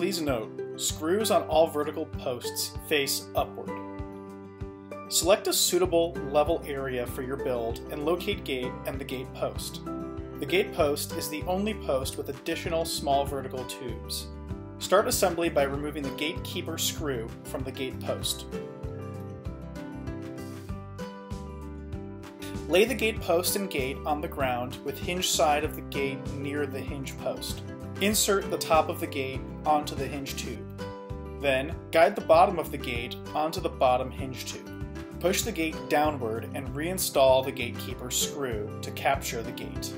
Please note, screws on all vertical posts face upward. Select a suitable level area for your build and locate gate and the gate post. The gate post is the only post with additional small vertical tubes. Start assembly by removing the gatekeeper screw from the gate post. Lay the gate post and gate on the ground with hinge side of the gate near the hinge post. Insert the top of the gate onto the hinge tube. Then, guide the bottom of the gate onto the bottom hinge tube. Push the gate downward and reinstall the gatekeeper screw to capture the gate.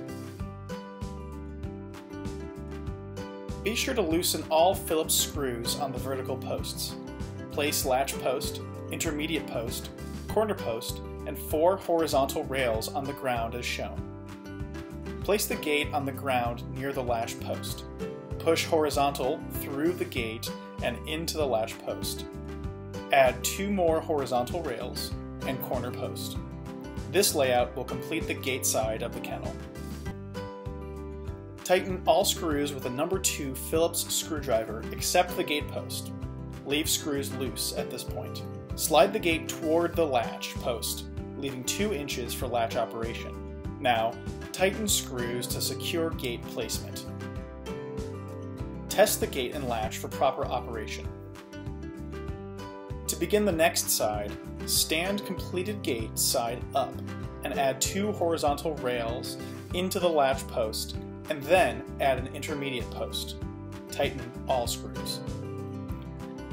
Be sure to loosen all Phillips screws on the vertical posts. Place latch post, intermediate post, corner post, and four horizontal rails on the ground as shown. Place the gate on the ground near the latch post. Push horizontal through the gate and into the latch post. Add two more horizontal rails and corner post. This layout will complete the gate side of the kennel. Tighten all screws with a number 2 Phillips screwdriver except the gate post. Leave screws loose at this point. Slide the gate toward the latch post, leaving 2 inches for latch operation. Now, tighten screws to secure gate placement. Test the gate and latch for proper operation. To begin the next side, stand completed gate side up and add two horizontal rails into the latch post and then add an intermediate post. Tighten all screws.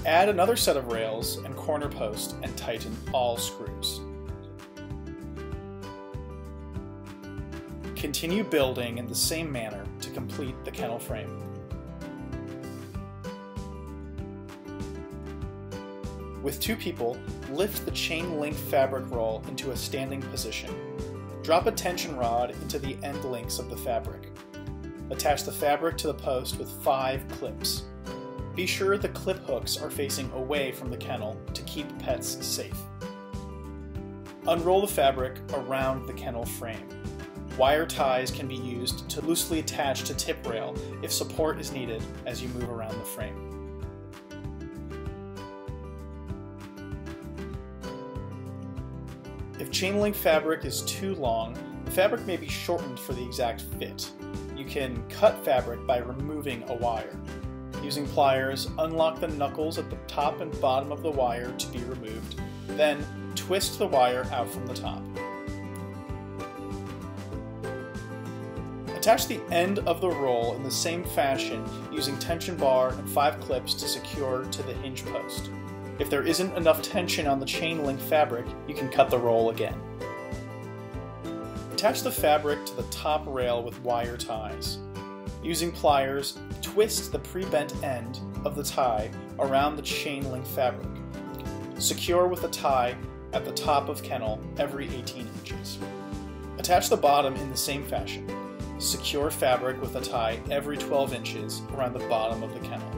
Add another set of rails and corner post and tighten all screws. Continue building in the same manner to complete the kennel frame. With two people, lift the chain link fabric roll into a standing position. Drop a tension rod into the end links of the fabric. Attach the fabric to the post with five clips. Be sure the clip hooks are facing away from the kennel to keep pets safe. Unroll the fabric around the kennel frame. Wire ties can be used to loosely attach to tip rail if support is needed as you move around the frame. If chain link fabric is too long, the fabric may be shortened for the exact fit. You can cut fabric by removing a wire. Using pliers, unlock the knuckles at the top and bottom of the wire to be removed, then twist the wire out from the top. Attach the end of the roll in the same fashion using tension bar and five clips to secure to the hinge post. If there isn't enough tension on the chain link fabric, you can cut the roll again. Attach the fabric to the top rail with wire ties. Using pliers, twist the pre-bent end of the tie around the chain link fabric. Secure with a tie at the top of kennel every 18 inches. Attach the bottom in the same fashion. Secure fabric with a tie every 12 inches around the bottom of the kennel.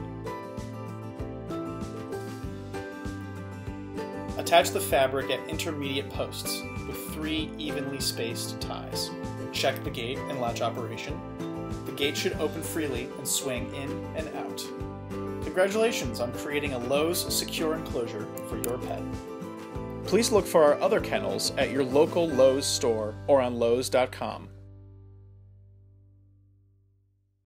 Attach the fabric at intermediate posts with three evenly spaced ties. Check the gate and latch operation. The gate should open freely and swing in and out. Congratulations on creating a Lowe's secure enclosure for your pet. Please look for our other kennels at your local Lowe's store or on Lowe's.com.